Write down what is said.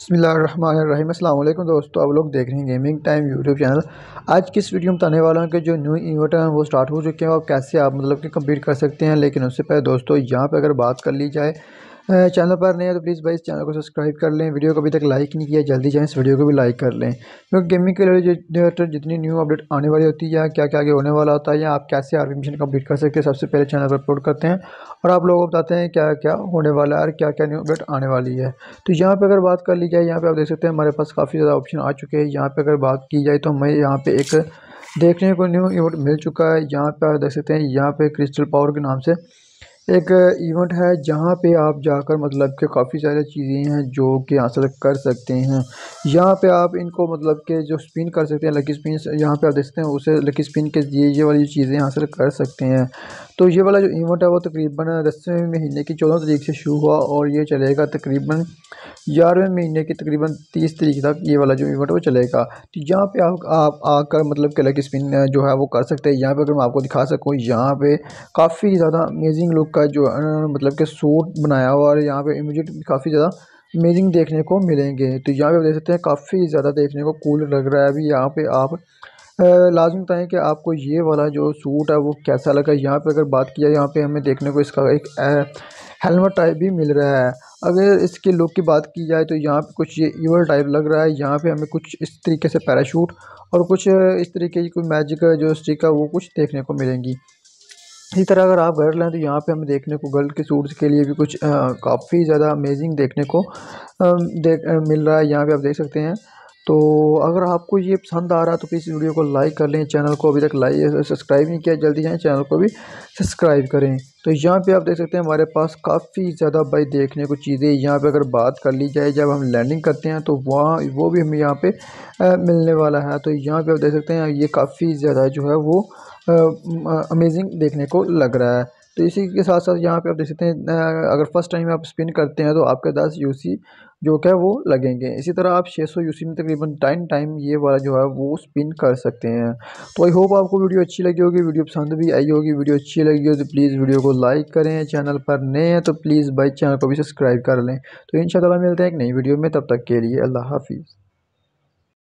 बसमीम अल्लाम दोस्तों, आप लोग देख रहे हैं गेमिंग टाइम यूट्यूब चैनल आज किस वीडियो में बताने वाला हूँ कि जो न्यू इन्वर्टर हैं, वो स्टार्ट हो चुके हैं और कैसे आप मतलब कि कंप्लीट कर सकते हैं। लेकिन उससे पहले दोस्तों, यहाँ पे अगर बात कर ली जाए चैनल पर नहीं है तो प्लीज़ भाई इस चैनल को सब्सक्राइब कर लें। वीडियो को अभी तक लाइक नहीं किया, जल्दी जाएँ इस वीडियो को भी लाइक कर लें। क्योंकि गेमिंग के रिलेटेड जितनी न्यू अपडेट आने वाली होती है या क्या क्या आगे होने वाला होता है या आप कैसे आर्मी मिशन कंप्लीट कर सकते हैं, सबसे पहले चैनल पर अपलोड करते हैं और आप लोगों को बताते हैं क्या क्या होने वाला है और क्या क्या न्यू अपडेट आने वाली है। तो यहाँ पर अगर बात कर ली जाए, यहाँ पर आप देख सकते हैं हमारे पास काफ़ी ज़्यादा ऑप्शन आ चुके हैं। यहाँ पर अगर बात की जाए तो हमें यहाँ पर एक देखने को न्यू इवेंट मिल चुका है। यहाँ पर देख सकते हैं, यहाँ पे क्रिस्टल पावर के नाम से एक इवेंट है जहाँ पे आप जाकर मतलब कि काफ़ी सारी चीज़ें हैं जो कि हासिल कर सकते हैं। यहाँ पे आप इनको मतलब के जो स्पिन कर सकते हैं लकी स्पिन यहाँ पे आप देख सकते हैं, उसे लकी स्पिन के ये ये वाली चीज़ें हासिल कर सकते हैं। तो ये वाला जो इवेंट है वो तकरीबन दसवें महीने की चौदह तरीक से शुरू हुआ और ये चलेगा तकरीबन ग्यारहवें महीने की तकरीबन तीस तरीक तक ये वाला जो इवेंट वो चलेगा। तो यहाँ पे आप आप आकर मतलब कि लकी स्पिन जो है वो कर सकते हैं। यहाँ पे अगर मैं आपको दिखा सकूँ, यहाँ पे काफ़ी ज़्यादा अमेजिंग लुक का जो मतलब कि सूट बनाया हुआ और यहाँ पे इमीजिएट काफ़ी ज़्यादा अमेजिंग देखने को मिलेंगे। तो यहाँ पे देख सकते हैं काफ़ी ज़्यादा देखने को कूल लग रहा है। अभी यहाँ पे आप लाजम बताएँ कि आपको ये वाला जो सूट है वो कैसा लगा? यहाँ पे अगर बात किया यहाँ पे हमें देखने को इसका एक हेलमेट टाइप भी मिल रहा है। अगर इसके लुक की बात की जाए तो यहाँ पे कुछ ये ईवल टाइप लग रहा है। यहाँ पे हमें कुछ इस तरीके से पैराशूट और कुछ इस तरीके की कोई मैजिक जो स्टिक है वो कुछ देखने को मिलेंगी। इसी तरह अगर आप गर्ल हैं तो यहाँ पे हमें देखने को गर्ल के सूट्स के लिए भी कुछ काफ़ी ज़्यादा अमेजिंग देखने को देख मिल रहा है। यहाँ पे आप देख सकते हैं तो अगर आपको ये पसंद आ रहा है तो प्लीज़ वीडियो को लाइक कर लें चैनल को अभी तक लाइक सब्सक्राइब नहीं किया, जल्दी जाएँ चैनल को भी सब्सक्राइब करें। तो यहाँ पे आप देख सकते हैं, हमारे पास काफ़ी ज़्यादा भाई देखने को चीज़ें यहाँ पे अगर बात कर ली जाए, जब हम लैंडिंग करते हैं तो वहाँ वो भी हमें यहाँ पे मिलने वाला है। तो यहाँ पे आप देख सकते हैं, ये काफ़ी ज़्यादा जो है वो अमेजिंग देखने को लग रहा है। तो इसी के साथ साथ यहाँ पे आप देख सकते हैं अगर फ़र्स्ट टाइम आप स्पिन करते हैं तो आपके दस यूसी जो क्या वो लगेंगे। इसी तरह आप 600 यूसी में तकरीबन टाइम टाइम ये वाला जो है वो स्पिन कर सकते हैं। तो आई होप आपको वीडियो अच्छी लगी होगी वीडियो पसंद भी आई होगी वीडियो अच्छी लगी हो तो प्लीज़ वीडियो को लाइक करें चैनल पर नए हैं तो प्लीज़ भाई चैनल को भी सब्सक्राइब कर लें। तो इन मिलते हैं एक नई वीडियो में, तब तक के लिए अल्लाह हाफिज़।